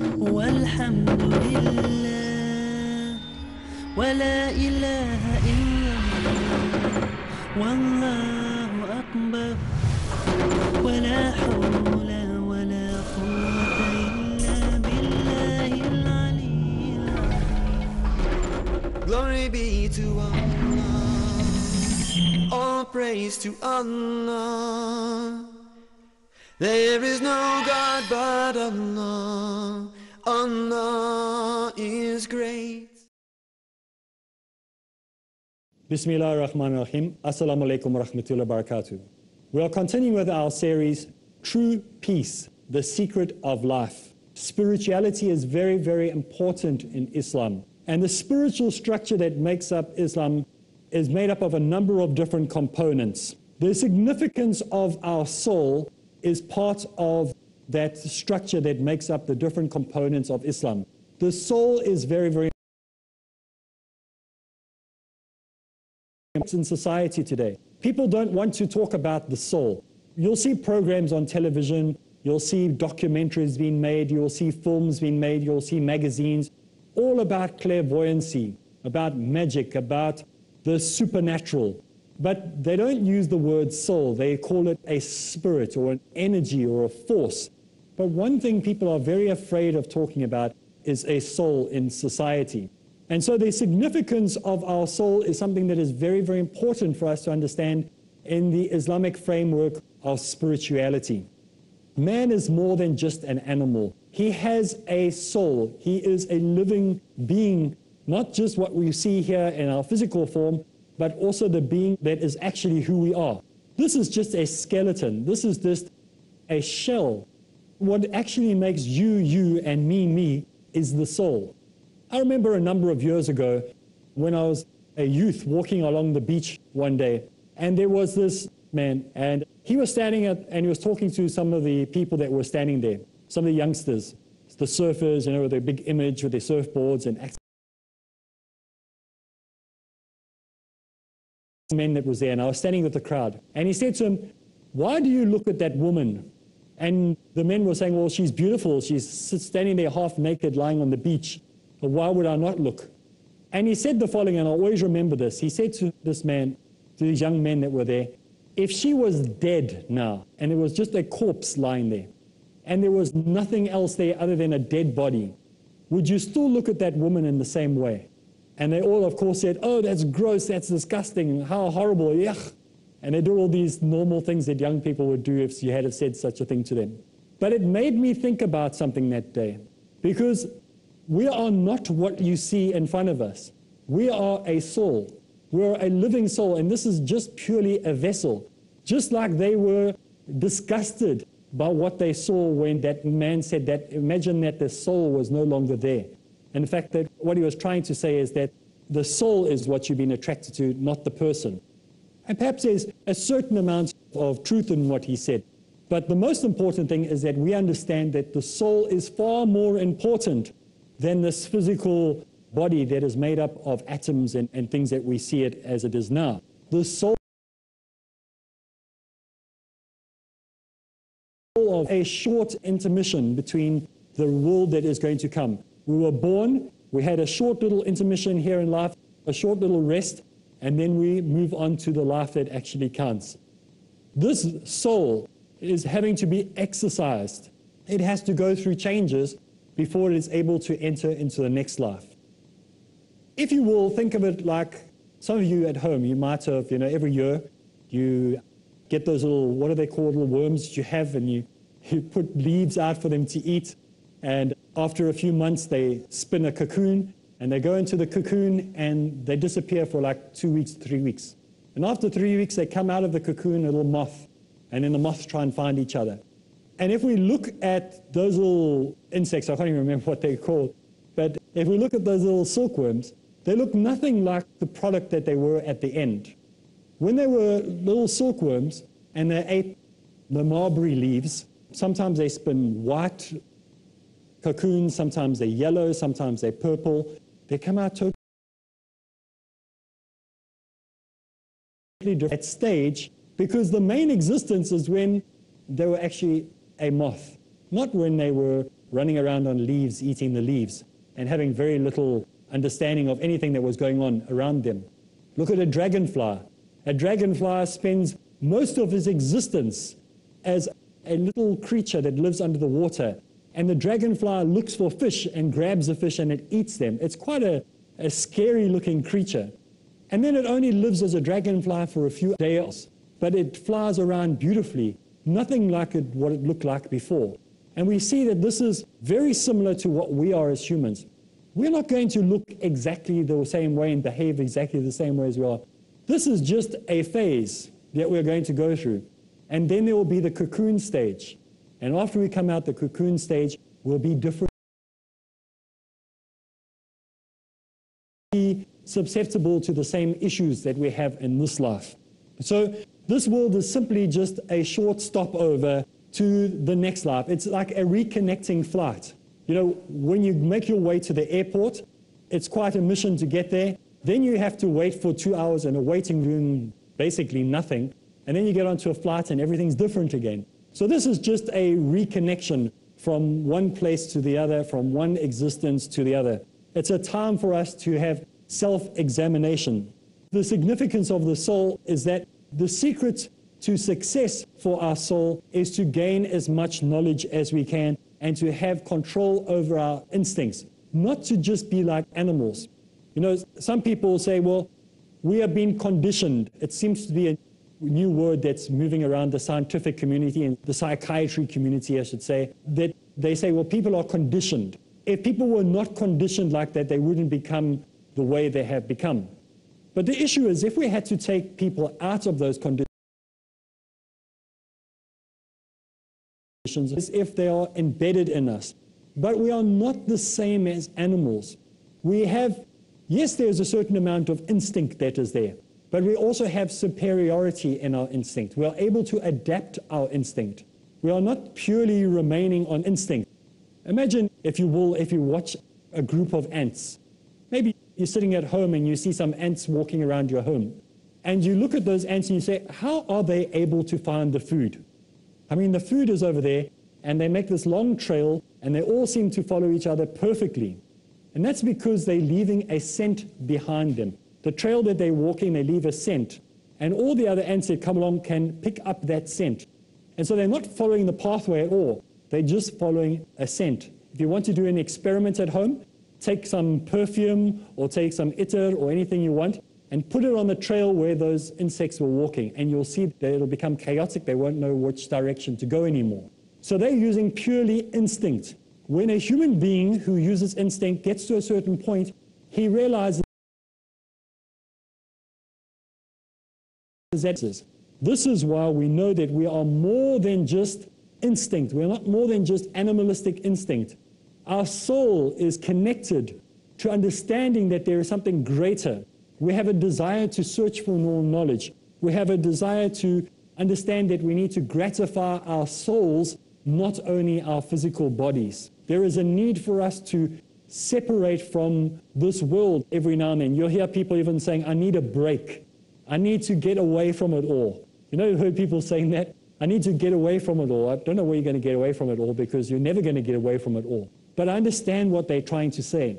والحمد لله ولا إله إلا الله والله أكبر ولا حول ولا قوة إلا بالله العلي العظيم Glory be to Allah. All praise to Allah. There is no God but Allah. Allah is great. Bismillah ar-Rahman ar-Rahim. Assalamu alaikum wa rahmatullahi wa barakatuh. We are continuing with our series, True Peace, the Secret of Life. Spirituality is very, very important in Islam. And the spiritual structure that makes up Islam is made up of a number of different components. The significance of our soul is part of that structure that makes up the different components of Islam. The soul is very, very important in society today. People don't want to talk about the soul. You'll see programs on television, you'll see documentaries being made, you'll see films being made, you'll see magazines, all about clairvoyancy, about magic, about the supernatural. But they don't use the word soul, they call it a spirit or an energy or a force. But one thing people are very afraid of talking about is a soul in society. And so the significance of our soul is something that is very, very important for us to understand in the Islamic framework of spirituality. Man is more than just an animal. He has a soul. He is a living being, not just what we see here in our physical form, but also the being that is actually who we are. This is just a skeleton. This is just a shell. What actually makes you, you, and me, me is the soul. I remember a number of years ago when I was a youth walking along the beach one day, and there was this man, and he was standing at, and he was talking to some of the people that were standing there, some of the youngsters, the surfers, you know, with their big image with their surfboards and men that was there, and I was standing with the crowd, and he said to him, "Why do you look at that woman?" And the men were saying, "Well, she's beautiful. She's standing there half naked, lying on the beach." Why would I not look? And he said the following, and I always remember this. He said to this man, to these young men that were there, if she was dead now, and it was just a corpse lying there, and there was nothing else there other than a dead body, would you still look at that woman in the same way? And they all, of course, said, oh, that's gross, that's disgusting, how horrible, yuck. And they do all these normal things that young people would do if you had said such a thing to them. But it made me think about something that day, because we are not what you see in front of us. We are a soul. We're a living soul, and this is just purely a vessel. Just like they were disgusted by what they saw when that man said that, imagine that the soul was no longer there. And the fact that what he was trying to say is that the soul is what you've been attracted to, not the person. And perhaps there's a certain amount of truth in what he said. But the most important thing is that we understand that the soul is far more important than this physical body that is made up of atoms and, and things that we see it as it is now. The soul of a short intermission between the world that is going to come. We were born, we had a short little intermission here in life, a short little rest, and then we move on to the life that actually counts. This soul is having to be exercised. It has to go through changes before it is able to enter into the next life. If you will, think of it like some of you at home, you might have, you know, every year you get those little, what are they called, little worms that you have, and you, you put leaves out for them to eat. And after a few months, they spin a cocoon, and they go into the cocoon and they disappear for like two weeks, three weeks. And after three weeks, they come out of the cocoon, a little moth, and then the moths try and find each other. And if we look at those little insects, I can't even remember what they're called, but if we look at those little silkworms, they look nothing like the product that they were at the end. When they were little silkworms and they ate the mulberry leaves, sometimes they spin white cocoons, sometimes they're yellow, sometimes they're purple. They come out totally different stage because the main existence is when they were actually a moth, not when they were running around on leaves, eating the leaves, and having very little understanding of anything that was going on around them. Look at a dragonfly. A dragonfly spends most of his existence as a little creature that lives under the water. And the dragonfly looks for fish and grabs the fish and it eats them. It's quite a, a scary looking creature. And then it only lives as a dragonfly for a few days, but it flies around beautifully, nothing like it, what it looked like before. And we see that this is very similar to what we are as humans. We're not going to look exactly the same way and behave exactly the same way as we are. This is just a phase that we're going to go through. And then there will be the cocoon stage. And after we come out the cocoon stage, we'll be different. Be susceptible to the same issues that we have in this life. So this world is simply just a short stopover to the next life. It's like a reconnecting flight. You know, when you make your way to the airport, it's quite a mission to get there. Then you have to wait for two hours in a waiting room, basically nothing. And then you get onto a flight and everything's different again. So this is just a reconnection from one place to the other, from one existence to the other. It's a time for us to have self-examination. The significance of the soul is that the secret to success for our soul is to gain as much knowledge as we can and to have control over our instincts, not to just be like animals. You know, some people say, well, we have been conditioned. It seems to be a new word that's moving around the scientific community and the psychiatry community, I should say, that they say, well, people are conditioned. If people were not conditioned like that, they wouldn't become the way they have become. But the issue is if we had to take people out of those conditions, as if they are embedded in us. But we are not the same as animals. We have, yes, there's a certain amount of instinct that is there, but we also have superiority in our instinct. We are able to adapt our instinct. We are not purely remaining on instinct. Imagine, if you will, if you watch a group of ants. Maybe you're sitting at home and you see some ants walking around your home. And you look at those ants and you say, how are they able to find the food? I mean, the food is over there, and they make this long trail, and they all seem to follow each other perfectly. And that's because they're leaving a scent behind them. The trail that they're walking, they leave a scent. And all the other ants that come along can pick up that scent. And so they're not following the pathway at all. They're just following a scent. If you want to do an experiment at home, take some perfume or take some itter or anything you want and put it on the trail where those insects were walking, and you'll see that it'll become chaotic. They won't know which direction to go anymore. So they're using purely instinct. When a human being who uses instinct gets to a certain point, he realizes this is why we know that we are more than just instinct. We're not more than just animalistic instinct. Our soul is connected to understanding that there is something greater we have a desire to search for more knowledge. We have a desire to understand that we need to gratify our souls, not only our physical bodies. There is a need for us to separate from this world every now and then. You'll hear people even saying, I need a break. I need to get away from it all. You know, you've heard people saying that? I need to get away from it all. I don't know where you're going to get away from it all because you're never going to get away from it all. But I understand what they're trying to say.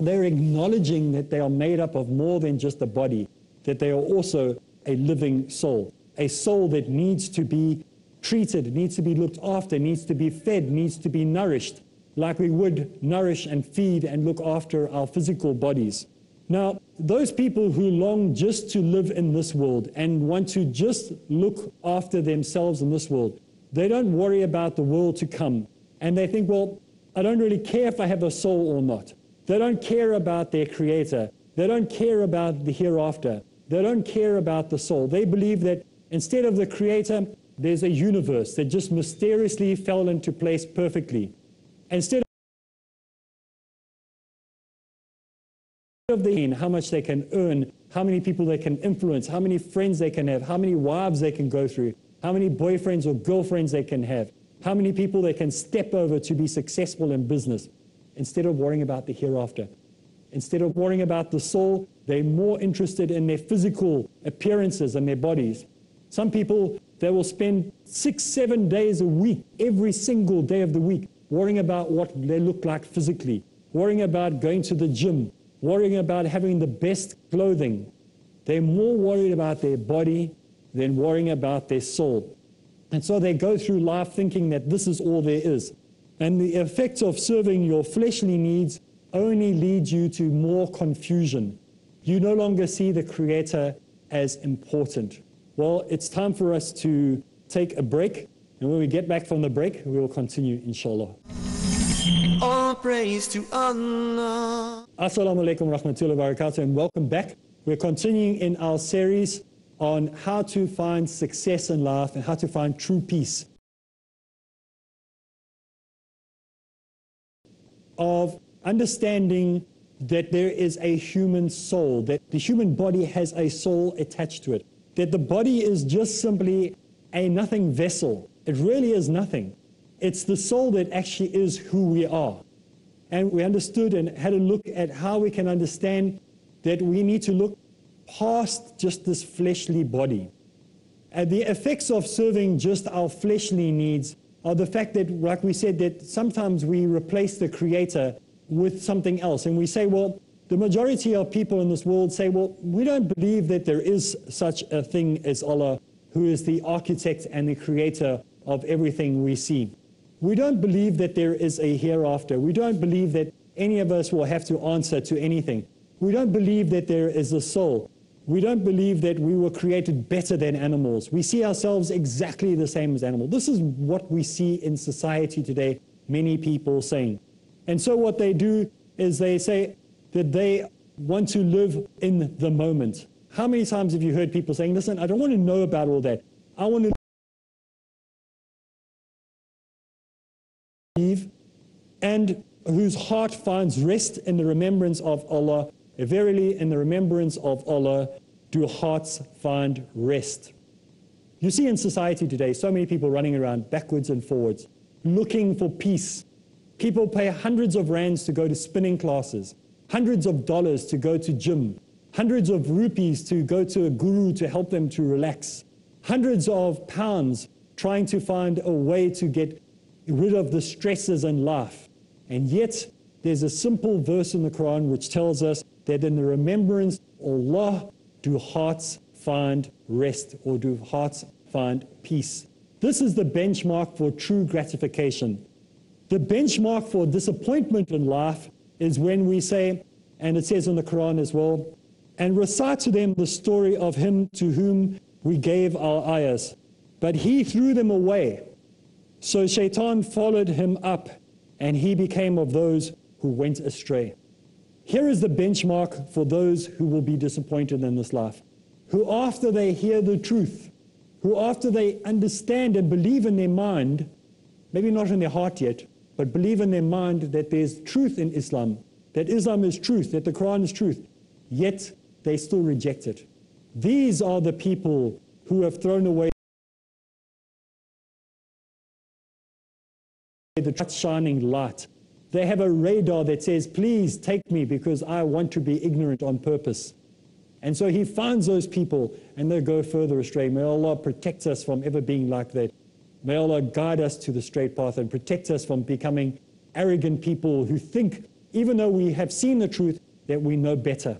They're acknowledging that they are made up of more than just a body, that they are also a living soul, a soul that needs to be treated, needs to be looked after, needs to be fed, needs to be nourished, like we would nourish and feed and look after our physical bodies. Now, those people who long just to live in this world and want to just look after themselves in this world, they don't worry about the world to come. And they think, well, I don't really care if I have a soul or not. They don't care about their creator. They don't care about the hereafter. They don't care about the soul. They believe that instead of the creator, there's a universe that just mysteriously fell into place perfectly. Instead of the end, how much they can earn, how many people they can influence, how many friends they can have, how many wives they can go through, how many boyfriends or girlfriends they can have, how many people they can step over to be successful in business instead of worrying about the hereafter. Instead of worrying about the soul, they're more interested in their physical appearances and their bodies. Some people, they will spend six, seven days a week, every single day of the week, worrying about what they look like physically, worrying about going to the gym, worrying about having the best clothing. They're more worried about their body than worrying about their soul. And so they go through life thinking that this is all there is. And the effects of serving your fleshly needs only leads you to more confusion. You no longer see the Creator as important. Well, it's time for us to take a break. And when we get back from the break, we will continue, inshallah. All praise to Allah. Assalamu alaikum wa rahmatullahi wa barakatuh, and welcome back. We're continuing in our series on how to find success in life and how to find true peace. Of understanding that there is a human soul, that the human body has a soul attached to it, that the body is just simply a nothing vessel. It really is nothing. It's the soul that actually is who we are. And we understood and had a look at how we can understand that we need to look past just this fleshly body. And the effects of serving just our fleshly needs are the fact that, like we said, that sometimes we replace the Creator with something else. And we say, well, the majority of people in this world say, well, we don't believe that there is such a thing as Allah, who is the architect and the creator of everything we see. We don't believe that there is a hereafter. We don't believe that any of us will have to answer to anything. We don't believe that there is a soul. We don't believe that we were created better than animals. We see ourselves exactly the same as animals. This is what we see in society today, many people saying. And so what they do is they say that they want to live in the moment. How many times have you heard people saying, listen, I don't want to know about all that. I want to and whose heart finds rest in the remembrance of Allah. Verily, in the remembrance of Allah do hearts find rest. You see in society today so many people running around backwards and forwards, looking for peace. People pay hundreds of rands to go to spinning classes, hundreds of dollars to go to gym, hundreds of rupees to go to a guru to help them to relax, hundreds of pounds trying to find a way to get rid of the stresses in life. And yet, there's a simple verse in the Quran which tells us that in the remembrance of Allah do hearts find rest or do hearts find peace. This is the benchmark for true gratification. The benchmark for disappointment in life is when we say, and it says in the Quran as well, and recite to them the story of him to whom we gave our ayahs, but he threw them away. So Shaitan followed him up, and he became of those who went astray. Here is the benchmark for those who will be disappointed in this life, who after they hear the truth, who after they understand and believe in their mind, maybe not in their heart yet, but believe in their mind that there's truth in Islam, that Islam is truth, that the Quran is truth, yet they still reject it. These are the people who have thrown away the shining light. They have a radar that says, please take me because I want to be ignorant on purpose. And so he finds those people and they go further astray. May Allah protect us from ever being like that. May Allah guide us to the straight path and protect us from becoming arrogant people who think, even though we have seen the truth, that we know better.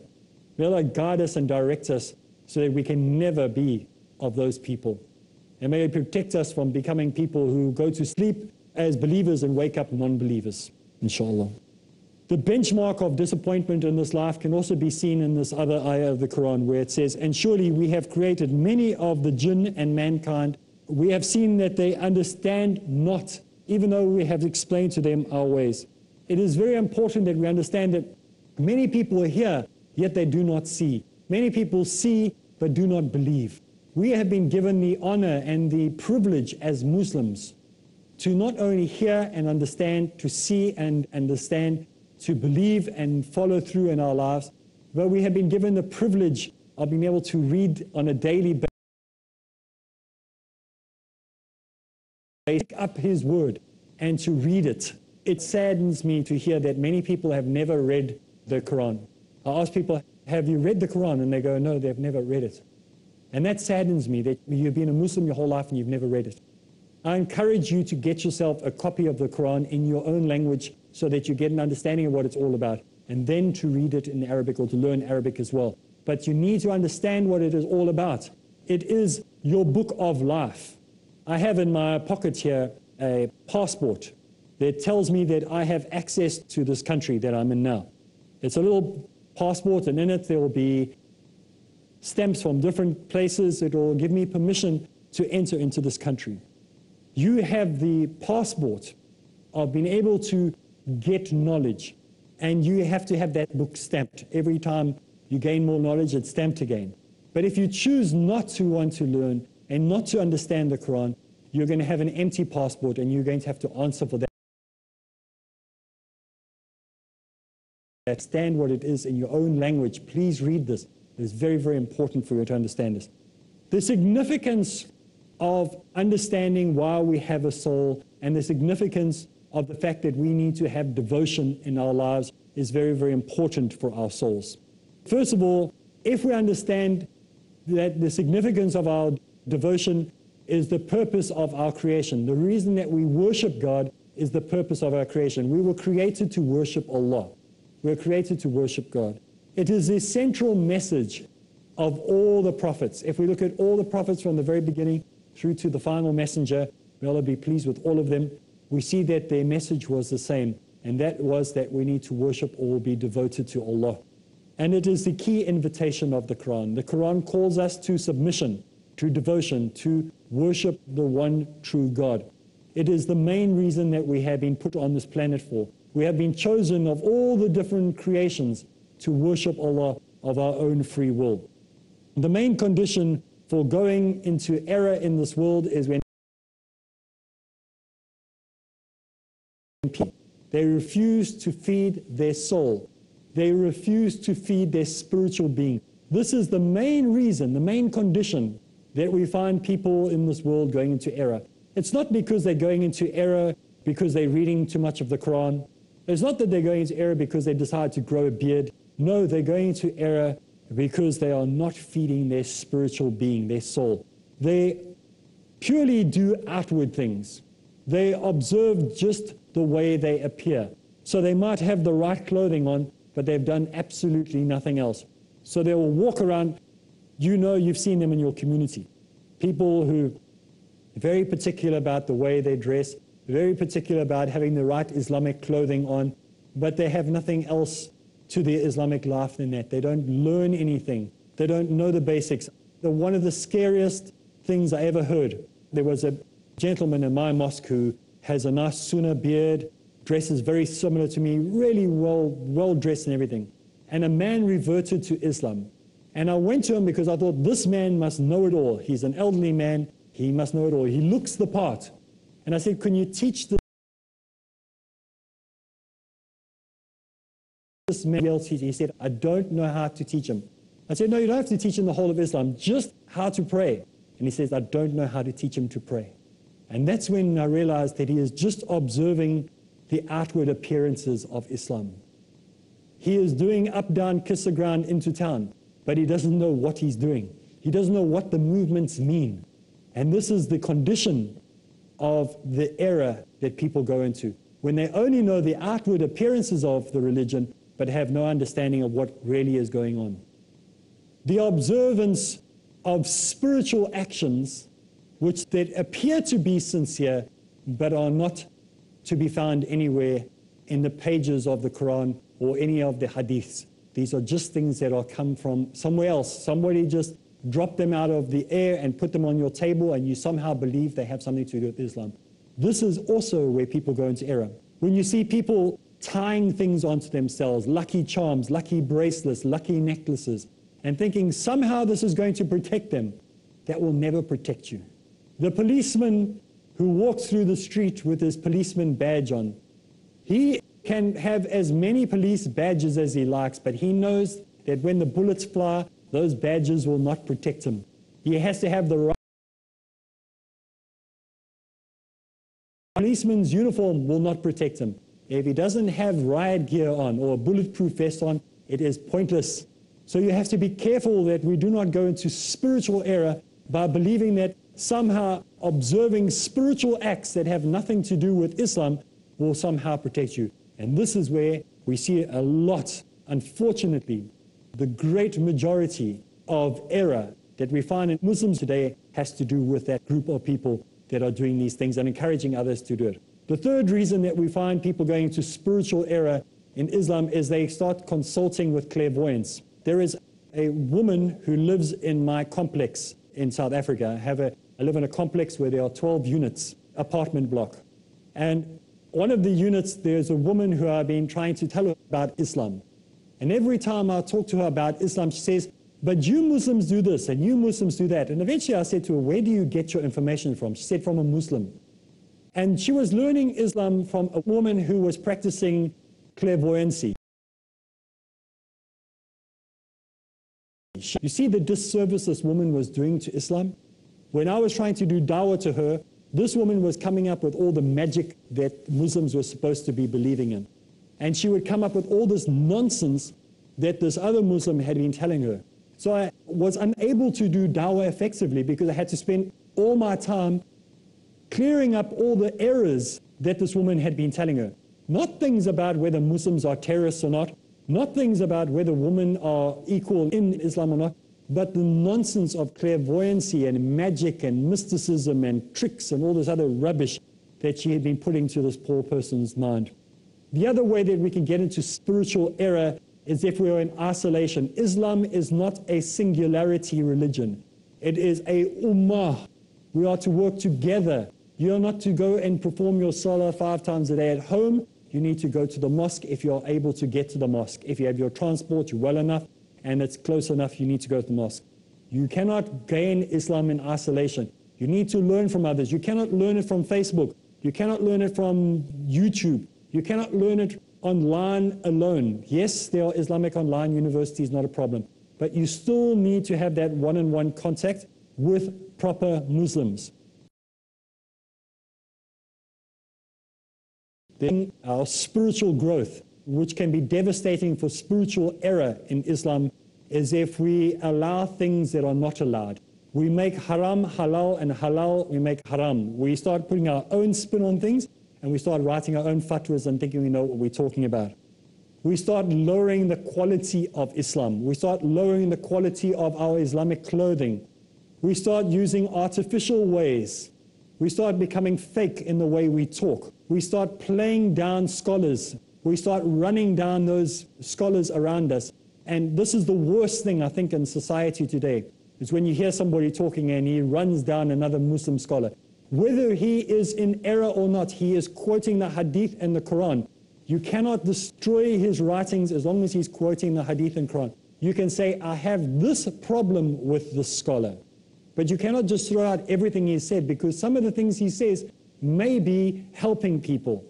May Allah guide us and direct us so that we can never be of those people. And may He protect us from becoming people who go to sleep as believers and wake up non believers, inshallah. The benchmark of disappointment in this life can also be seen in this other ayah of the Quran where it says, And surely we have created many of the jinn and mankind. We have seen that they understand not, even though we have explained to them our ways. It is very important that we understand that many people are here, yet they do not see. Many people see, but do not believe. We have been given the honor and the privilege as Muslims to not only hear and understand, to see and understand, to believe and follow through in our lives, but we have been given the privilege of being able to read on a daily basis, pick up His Word and to read it. It saddens me to hear that many people have never read the Quran. I ask people, have you read the Quran? And they go, no, they've never read it. And that saddens me that you've been a Muslim your whole life and you've never read it. I encourage you to get yourself a copy of the Quran in your own language so that you get an understanding of what it's all about, and then to read it in Arabic or to learn Arabic as well. But you need to understand what it is all about. It is your book of life. I have in my pocket here a passport that tells me that I have access to this country that I'm in now. It's a little passport, and in it there will be stamps from different places. It will give me permission to enter into this country. You have the passport of being able to get knowledge, and you have to have that book stamped. Every time you gain more knowledge, it's stamped again. But if you choose not to want to learn and not to understand the Quran, you're going to have an empty passport and you're going to have to answer for that. Understand what it is in your own language. Please read this. It is very, very important for you to understand this. The significance of understanding why we have a soul and the significance of the fact that we need to have devotion in our lives is very, very important for our souls. First of all, if we understand that the significance of our devotion is the purpose of our creation, the reason that we worship God is the purpose of our creation. We were created to worship Allah. We're created to worship God. It is the central message of all the prophets. If we look at all the prophets from the very beginning through to the final messenger, may Allah be pleased with all of them, we see that their message was the same, and that was that we need to worship or be devoted to Allah. And it is the key invitation of the Quran. The Quran calls us to submission, to devotion, to worship the one true God. It is the main reason that we have been put on this planet for. We have been chosen of all the different creations to worship Allah of our own free will. The main condition for going into error in this world is when they refuse to feed their soul. They refuse to feed their spiritual being. This is the main reason, the main condition that we find people in this world going into error. It's not because they're going into error because they're reading too much of the Quran. It's not that they're going into error because they decide to grow a beard. No, they're going into error because they are not feeding their spiritual being, their soul. They purely do outward things. They observe just the way they appear. So they might have the right clothing on, but they've done absolutely nothing else. So they will walk around. You know, you've seen them in your community. People who are very particular about the way they dress, very particular about having the right Islamic clothing on, but they have nothing else to their Islamic life than that. They don't learn anything. They don't know the basics. The, one of the scariest things I ever heard, there was a gentleman in my mosque who has a nice sunnah beard, dresses very similar to me, really well, well dressed and everything. And a man reverted to Islam. And I went to him because I thought this man must know it all. He's an elderly man. He must know it all. He looks the part. And I said, Can you teach this? This man else, he said, I don't know how to teach him. I said, No, you don't have to teach him the whole of Islam, just how to pray. And he says, I don't know how to teach him to pray. And that's when I realized that he is just observing the outward appearances of Islam. He is doing up, down, kiss the ground into town, but he doesn't know what he's doing. He doesn't know what the movements mean. And this is the condition of the error that people go into. When they only know the outward appearances of the religion, but have no understanding of what really is going on. The observance of spiritual actions which that appear to be sincere, but are not to be found anywhere in the pages of the Quran or any of the hadiths. These are just things that are come from somewhere else. Somebody just dropped them out of the air and put them on your table, and you somehow believe they have something to do with Islam. This is also where people go into error. When you see people tying things onto themselves, lucky charms, lucky bracelets, lucky necklaces, and thinking somehow this is going to protect them, that will never protect you. The policeman who walks through the street with his policeman badge on, he can have as many police badges as he likes, but he knows that when the bullets fly, those badges will not protect him. He has to have the right. Policeman's uniform will not protect him. If he doesn't have riot gear on or a bulletproof vest on, it is pointless. So you have to be careful that we do not go into spiritual error by believing that somehow observing spiritual acts that have nothing to do with Islam will somehow protect you. And this is where we see a lot, unfortunately, the great majority of error that we find in Muslims today has to do with that group of people that are doing these things and encouraging others to do it. The third reason that we find people going into spiritual error in Islam is they start consulting with clairvoyance. There is a woman who lives in my complex in South Africa. I, have a, I live in a complex where there are 12 units, apartment block. And one of the units, there's a woman who I've been trying to tell her about Islam. And every time I talk to her about Islam, she says, but you Muslims do this and you Muslims do that. And eventually I said to her, where do you get your information from? She said, from a Muslim. And she was learning Islam from a woman who was practicing clairvoyancy. You see the disservice this woman was doing to Islam? When I was trying to do dawah to her, this woman was coming up with all the magic that Muslims were supposed to be believing in. And she would come up with all this nonsense that this other Muslim had been telling her. So I was unable to do dawah effectively because I had to spend all my time clearing up all the errors that this woman had been telling her. Not things about whether Muslims are terrorists or not, not things about whether women are equal in Islam or not, but the nonsense of clairvoyancy and magic and mysticism and tricks and all this other rubbish that she had been putting to this poor person's mind. The other way that we can get into spiritual error is if we are in isolation. Islam is not a singularity religion. It is a ummah. We are to work together. You are not to go and perform your salah five times a day at home. You need to go to the mosque if you are able to get to the mosque. If you have your transport, you're well enough, and it's close enough, you need to go to the mosque. You cannot gain Islam in isolation. You need to learn from others. You cannot learn it from Facebook. You cannot learn it from YouTube. You cannot learn it online alone. Yes, there are Islamic online universities, not a problem. But you still need to have that one on one contact with proper Muslims. Then our spiritual growth, which can be devastating for spiritual error in Islam, is if we allow things that are not allowed. We make haram halal and halal we make haram. We start putting our own spin on things and we start writing our own fatwas and thinking we know what we're talking about. We start lowering the quality of Islam. We start lowering the quality of our Islamic clothing. We start using artificial ways. We start becoming fake in the way we talk. We start playing down scholars. We start running down those scholars around us. And this is the worst thing, I think, in society today, is when you hear somebody talking and he runs down another Muslim scholar. Whether he is in error or not, he is quoting the hadith and the Quran. You cannot destroy his writings as long as he's quoting the hadith and Quran. You can say, I have this problem with this scholar. But you cannot just throw out everything he said because some of the things he says may be helping people.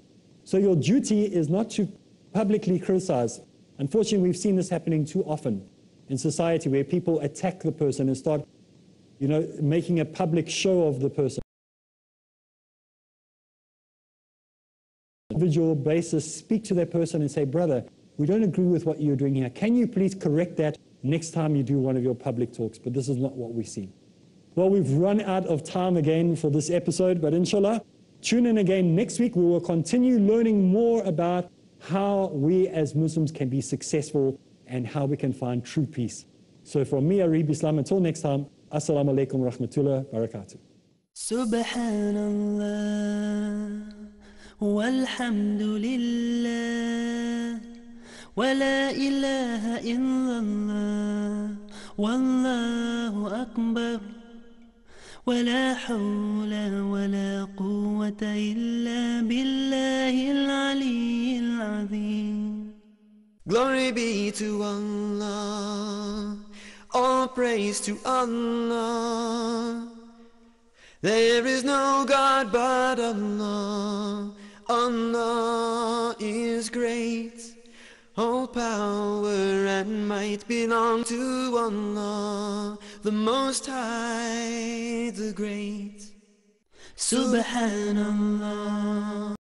So your duty is not to publicly criticize. Unfortunately, we've seen this happening too often in society where people attack the person and start, you know, making a public show of the person. individual basis, speak to that person and say, brother, we don't agree with what you're doing here. Can you please correct that next time you do one of your public talks? But this is not what we see. Well, we've run out of time again for this episode, but inshallah, Tune in again next week. We will continue learning more about how we as Muslims can be successful and how we can find true peace. So from me, Areeb Islam, until next time, Assalamu alaikum rahmatullah barakatuh. Subhanallah, walhamdulillah, wa la ilaha illallah, wallahu akbar. ولا حول ولا قوة إلا بالله العلي العظيم Glory be to Allah, all praise to Allah. There is no God but Allah. Allah is great. All power and might belong to Allah, the Most High, the Great. Subhanallah